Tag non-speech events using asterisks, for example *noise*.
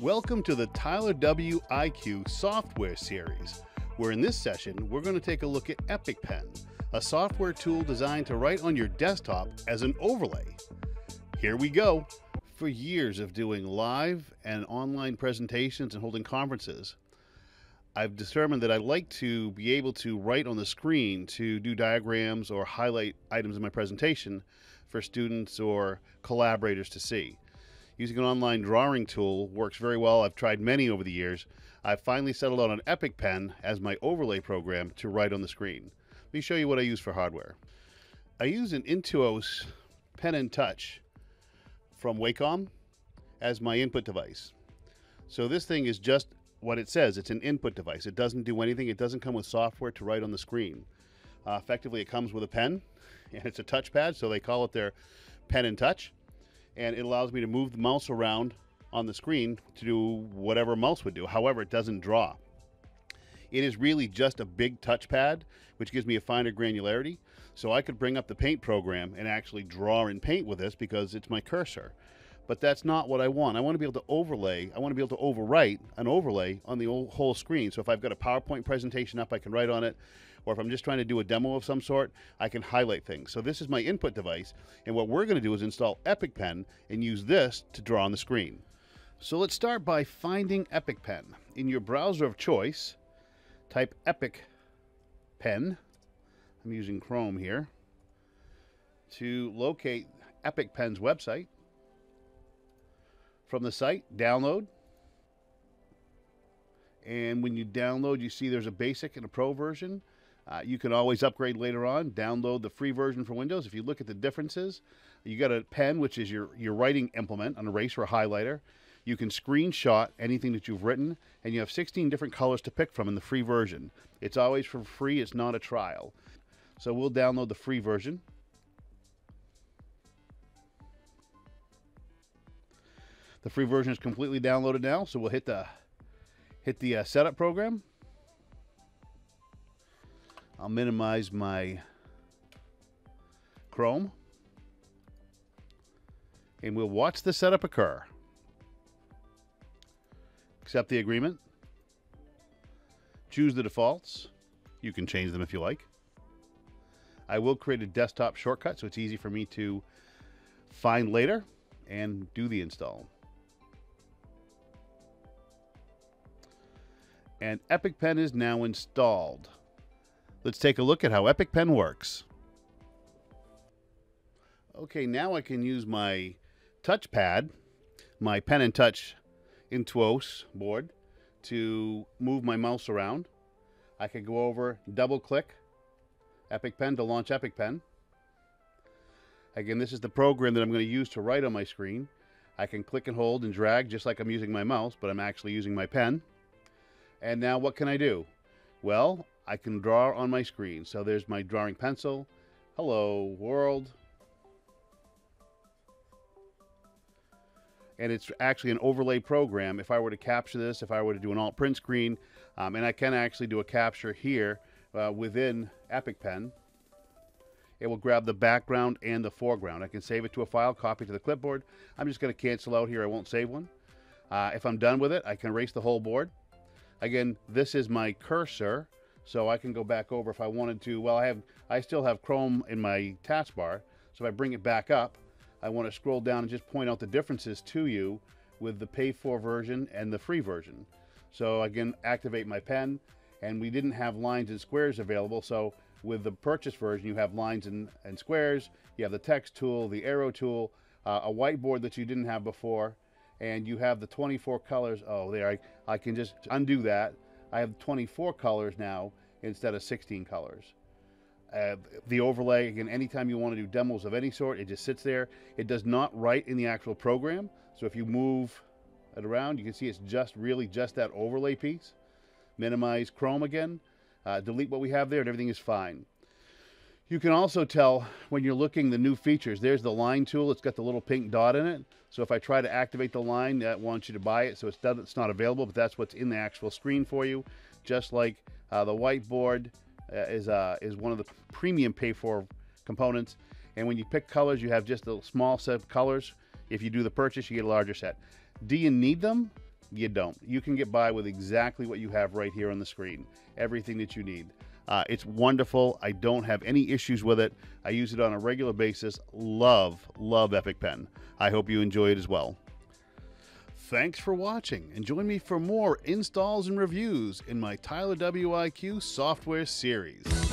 Welcome to the Tylor W. IQ software series, where in this session we're going to take a look at EpicPen, a software tool designed to write on your desktop as an overlay. Here we go. For years of doing live and online presentations and holding conferences, I've determined that I like to be able to write on the screen to do diagrams or highlight items in my presentation for students or collaborators to see. Using an online drawing tool works very well. I've tried many over the years. I've finally settled on an Epic Pen as my overlay program to write on the screen. Let me show you what I use for hardware. I use an Intuos Pen and Touch from Wacom as my input device. So this thing is just what it says. It's an input device. It doesn't do anything. It doesn't come with software to write on the screen. Uh, effectively, it comes with a pen *laughs* and it's a touchpad, so they call it their pen and touch and it allows me to move the mouse around on the screen to do whatever mouse would do. However, it doesn't draw. It is really just a big touchpad, which gives me a finer granularity. So I could bring up the paint program and actually draw in paint with this because it's my cursor. But that's not what I want. I want to be able to overlay, I want to be able to overwrite an overlay on the whole screen. So if I've got a PowerPoint presentation up, I can write on it or if I'm just trying to do a demo of some sort, I can highlight things. So this is my input device, and what we're going to do is install Epic Pen and use this to draw on the screen. So let's start by finding Epic Pen. In your browser of choice, type Epic Pen. I'm using Chrome here to locate Epic Pen's website. From the site, download. And when you download, you see there's a basic and a pro version. Uh, you can always upgrade later on, download the free version for Windows. If you look at the differences, you got a pen, which is your, your writing implement, an eraser or highlighter. You can screenshot anything that you've written, and you have 16 different colors to pick from in the free version. It's always for free, it's not a trial. So we'll download the free version. The free version is completely downloaded now, so we'll hit the hit the uh, setup program. I'll minimize my Chrome. And we'll watch the setup occur. Accept the agreement. Choose the defaults. You can change them if you like. I will create a desktop shortcut so it's easy for me to find later and do the install. And Epic Pen is now installed. Let's take a look at how Epic Pen works. Okay, now I can use my touchpad, my pen and touch Intuos board to move my mouse around. I can go over, double click Epic Pen to launch Epic Pen. Again, this is the program that I'm going to use to write on my screen. I can click and hold and drag just like I'm using my mouse, but I'm actually using my pen. And now what can I do? Well, I can draw on my screen. So there's my drawing pencil. Hello, world. And it's actually an overlay program. If I were to capture this, if I were to do an alt print screen, um, and I can actually do a capture here uh, within EpicPen, it will grab the background and the foreground. I can save it to a file, copy to the clipboard. I'm just going to cancel out here. I won't save one. Uh, if I'm done with it, I can erase the whole board. Again, this is my cursor so I can go back over if I wanted to. Well, I have, I still have Chrome in my taskbar. So if I bring it back up, I want to scroll down and just point out the differences to you with the pay for version and the free version. So again, activate my pen and we didn't have lines and squares available. So with the purchase version, you have lines and, and squares, you have the text tool, the arrow tool, uh, a whiteboard that you didn't have before, and you have the 24 colors. Oh, there, I, I can just undo that I have 24 colors now instead of 16 colors. Uh, the overlay, again, anytime you want to do demos of any sort, it just sits there. It does not write in the actual program. So if you move it around, you can see it's just really just that overlay piece. Minimize Chrome again, uh, delete what we have there, and everything is fine. You can also tell when you're looking the new features. There's the line tool. It's got the little pink dot in it. So if I try to activate the line, that wants you to buy it. So it's, it's not available, but that's what's in the actual screen for you. Just like uh, the whiteboard uh, is, uh, is one of the premium pay for components. And when you pick colors, you have just a small set of colors. If you do the purchase, you get a larger set. Do you need them? You don't. You can get by with exactly what you have right here on the screen. Everything that you need. Uh, it's wonderful. I don't have any issues with it. I use it on a regular basis. Love, love Epic Pen. I hope you enjoy it as well. Thanks for watching and join me for more installs and reviews in my Tylor WIQ software series.